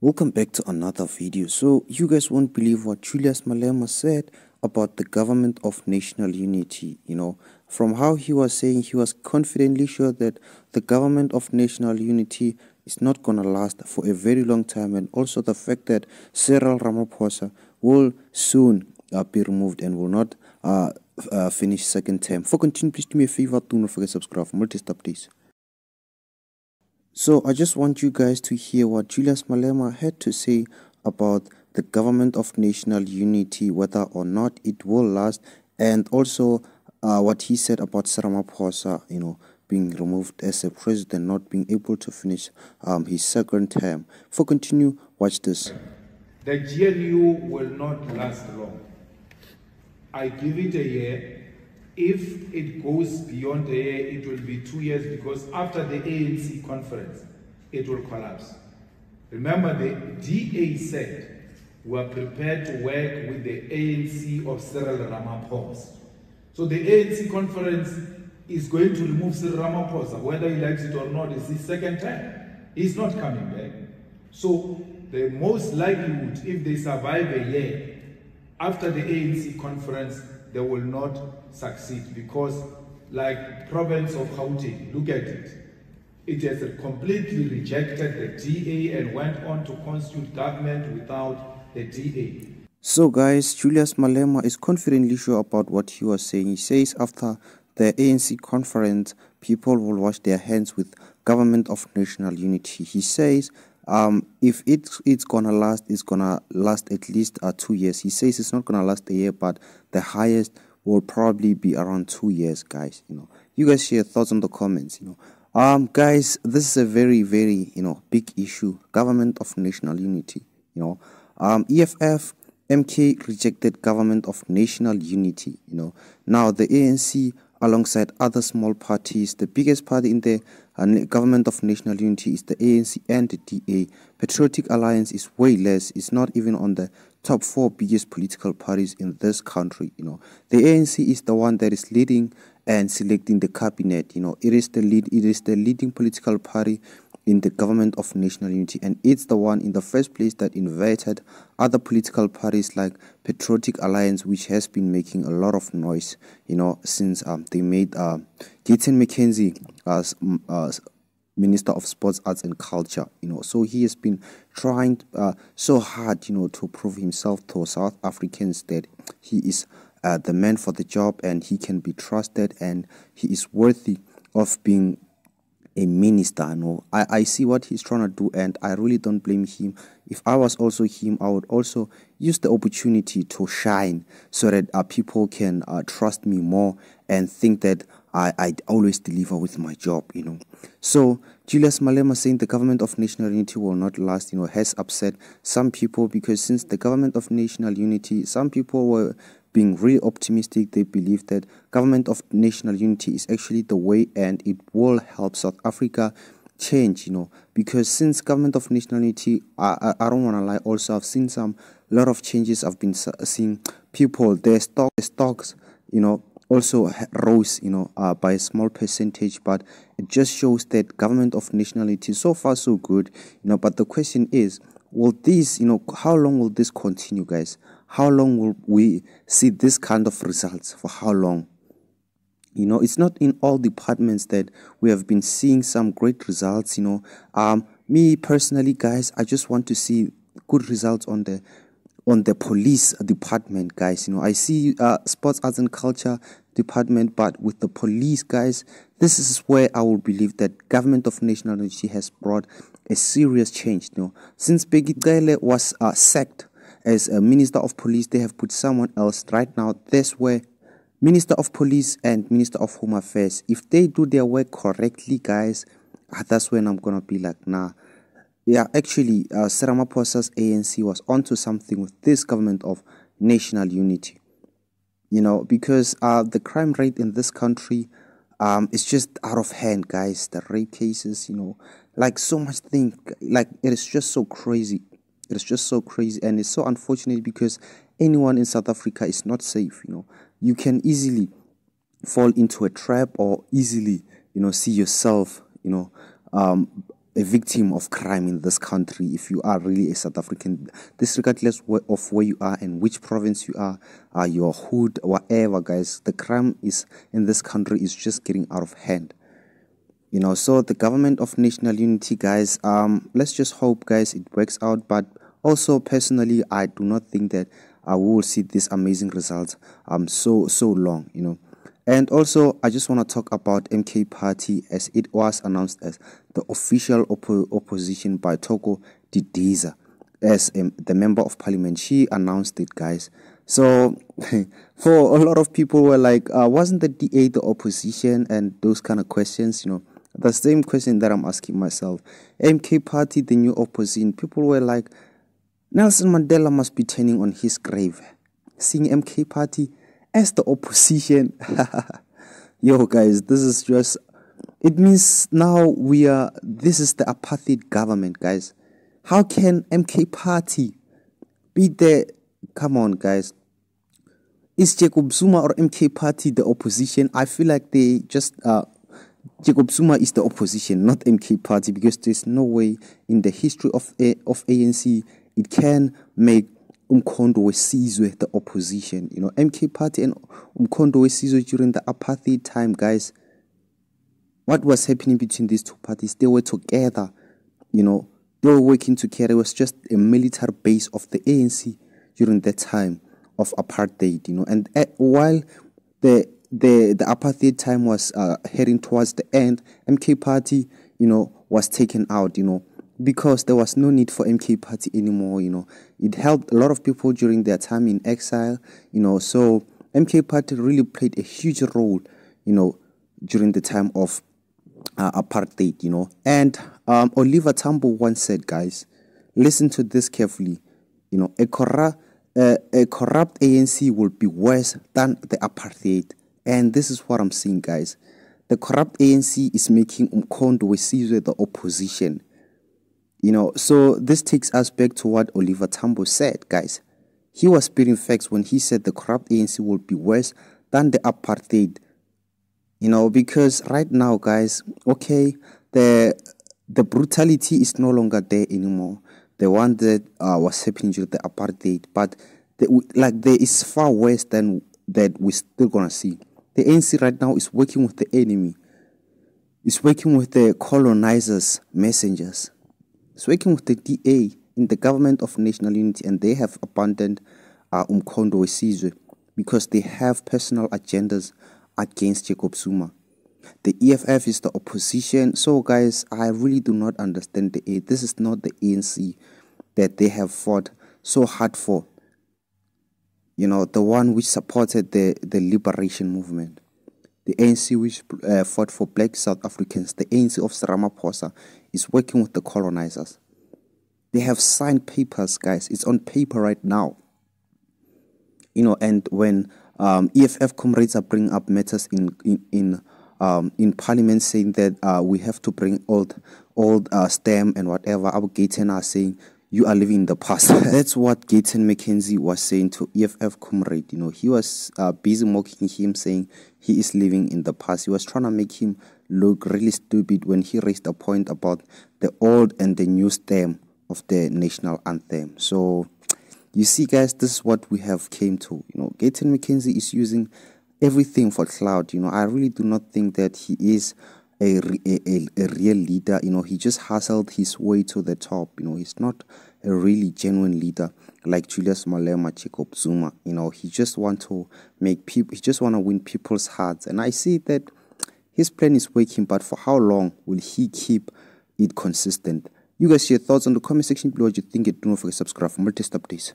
Welcome back to another video. So you guys won't believe what Julius Malema said about the government of national unity. You know, from how he was saying he was confidently sure that the government of national unity is not gonna last for a very long time, and also the fact that Cyril Ramaphosa will soon uh, be removed and will not uh, uh, finish second term. For continue, please do me a favor, do not forget to subscribe test updates. So I just want you guys to hear what Julius Malema had to say about the government of national unity, whether or not it will last, and also uh, what he said about Ramaphosa, you know, being removed as a president, not being able to finish um, his second term. For continue, watch this. The GNU will not last long. I give it a year if it goes beyond a year, it will be two years because after the ANC conference, it will collapse. Remember, the DA said we are prepared to work with the ANC of Cyril Ramaphosa. So the ANC conference is going to remove Cyril Ramaphosa, whether he likes it or not, it's his second term. He's not coming back. So the most likelihood, if they survive a year, after the ANC conference, they will not succeed because like province of Gauteng, look at it. It has completely rejected the DA and went on to constitute government without the DA. So guys, Julius Malema is confidently sure about what he was saying. He says after the ANC conference, people will wash their hands with government of national unity. He says um, if it's it's gonna last, it's gonna last at least uh, two years. He says it's not gonna last a year, but the highest will probably be around two years, guys. You know, you guys share thoughts in the comments. You know, um, guys, this is a very very you know big issue. Government of national unity. You know, um, EFF. MK rejected government of national unity, you know. Now the ANC alongside other small parties. The biggest party in the uh, government of national unity is the ANC and the DA. Patriotic Alliance is way less. It's not even on the top four biggest political parties in this country. You know, the ANC is the one that is leading and selecting the cabinet. You know, it is the lead. It is the leading political party in the government of national unity and it's the one in the first place that invited other political parties like patriotic alliance which has been making a lot of noise you know since um, they made uh, Gayton McKenzie as uh, Minister of Sports, Arts and Culture, you know, so he has been trying uh, so hard, you know, to prove himself to South Africans that he is uh, the man for the job and he can be trusted and he is worthy of being a minister. No, I, I see what he's trying to do, and I really don't blame him. If I was also him, I would also use the opportunity to shine so that uh, people can uh, trust me more and think that I, I always deliver with my job, you know. So Julius Malema saying the government of national unity will not last, you know, has upset some people because since the government of national unity, some people were being really optimistic. They believe that government of national unity is actually the way and it will help South Africa change, you know, because since government of national unity, I, I, I don't want to lie, also I've seen some lot of changes. I've been seeing people, their stock, their stocks, you know, also rose, you know, uh, by a small percentage, but it just shows that government of national nationality so far so good, you know. But the question is, will this, you know, how long will this continue, guys? How long will we see this kind of results? For how long? You know, it's not in all departments that we have been seeing some great results. You know, um, me personally, guys, I just want to see good results on the on the police department, guys. You know, I see uh, sports, arts, and culture department, but with the police, guys, this is where I will believe that government of national unity has brought a serious change. You know, since Bheki Cele was uh, sacked as a minister of police, they have put someone else. Right now, that's where minister of police and minister of home affairs, if they do their work correctly, guys, ah, that's when I'm gonna be like, nah yeah, actually, uh, Ramaphosa's ANC was onto something with this government of national unity. You know, because uh, the crime rate in this country um, is just out of hand, guys. The rape cases, you know, like so much thing, like it is just so crazy. It is just so crazy, and it's so unfortunate because anyone in South Africa is not safe. You know, you can easily fall into a trap or easily, you know, see yourself, you know, um, a victim of crime in this country if you are really a South African. This regardless of where you are and which province you are, uh, your hood, whatever, guys. The crime is in this country is just getting out of hand. You know, so the government of national unity, guys. Um, let's just hope, guys, it works out. But also, personally, I do not think that I will see these amazing results. Um, so so long, you know. And also, I just want to talk about MK Party as it was announced as the official oppo opposition by Thoko Didiza as um, the member of parliament. She announced it, guys. So, for a lot of people were like, uh, wasn't the DA the opposition and those kind of questions, you know. The same question that I'm asking myself. MK Party, the new opposition, people were like, Nelson Mandela must be turning on his grave. Seeing MK Party as the opposition. Yo, guys, this is just. It means now we are. This is the apartheid government, guys. How can MK Party be the. Come on, guys. Is Jacob Zuma or MK Party the opposition? I feel like they just. Uh, Jacob Zuma is the opposition, not MK Party, because there's no way in the history of A- of ANC it can make Umkhonto Wesizwe the opposition. You know mk party and wesizwe during the apartheid time guys what was happening between these two parties? They were together you know they were working together. It was just a military base of the anc during that time of apartheid you know. And at, while the the the apartheid time was uh, heading towards the end mk party you know was taken out you know because there was no need for MK Party anymore. You know, it helped a lot of people during their time in exile. You know, so MK Party really played a huge role. You know, during the time of uh, apartheid. You know, and um, Oliver Tambo once said, guys, listen to this carefully. You know, a corrupt uh, a corrupt ANC will be worse than the apartheid. And this is what I'm saying, guys. The corrupt ANC is making Umkhonto Wesizwe the opposition you know, so this takes us back to what Oliver Tambo said, guys. He was spitting facts when he said the corrupt ANC will be worse than the apartheid. You know, because right now, guys, okay, the the brutality is no longer there anymore. The one that uh, was happening during the apartheid, but the, like there is far worse than that we're still gonna see. The ANC right now is working with the enemy. It's working with the colonizers' messengers It's working with the DA in the government of national unity and they have abandoned uh, Wesizwe because they have personal agendas against Jacob Zuma. The EFF is the opposition. So, guys, I really do not understand the A. This is not the ANC that they have fought so hard for. You know, the one which supported the, the liberation movement. The ANC which uh, fought for black South Africans, the ANC of Ramaphosa, is working with the colonizers. They have signed papers, guys. It's on paper right now. You know, and when um, EFF comrades are bringing up matters in in in, um, in Parliament saying that uh, we have to bring old old uh, STEM and whatever, our Gayton are saying you are living in the past. That's what Gayton McKenzie was saying to EFF comrade. You know, he was uh, busy mocking him, saying he is living in the past. He was trying to make him look really stupid when he raised a point about the old and the new stem of the national anthem. So, you see, guys, this is what we have came to. You know, Gayton McKenzie is using everything for cloud. You know, I really do not think that he is a, a, a, real leader. You know, he just hustled his way to the top. You know, he's not a really genuine leader like Julius Malema, Jacob Zuma. You know, he just want to make people, he just want to win people's hearts. And I see that his plan is working, but for how long will he keep it consistent? You guys your thoughts on the comment section below what you think. And do not forget to subscribe for more test updates.